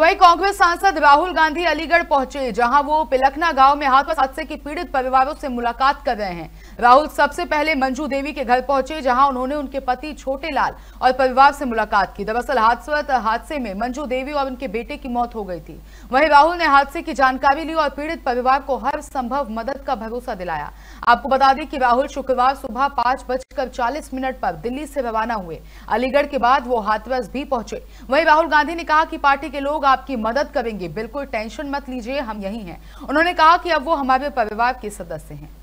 तो वही कांग्रेस सांसद राहुल गांधी अलीगढ़ पहुँचे, जहाँ वो पिलखना गाँव में हाथों हादसे की पीड़ित परिवारों से मुलाकात कर रहे हैं। राहुल सबसे पहले मंजू देवी के घर पहुँचे, जहाँ उन्होंने उनके पति छोटे लाल और परिवार से मुलाकात की। दरअसल हादसवत हादसे में मंजू देवी और उनके बेटे की मौत हो गई थी। वहीं राहुल ने हादसे की जानकारी ली और पीड़ित परिवार को हर संभव मदद का भरोसा दिलाया। आपको बता दें कि राहुल शुक्रवार सुबह पाँच बजकर चालीस मिनट पर दिल्ली से रवाना हुए। अलीगढ़ के बाद वो हाथरस भी पहुँचे। वहीं राहुल गांधी ने कहा कि पार्टी के लोग आपकी मदद करेंगे। बिल्कुल टेंशन मत लीजिए, हम यही हैं। उन्होंने कहा कि अब वो हमारे परिवार के सदस्य हैं।